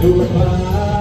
goodbye.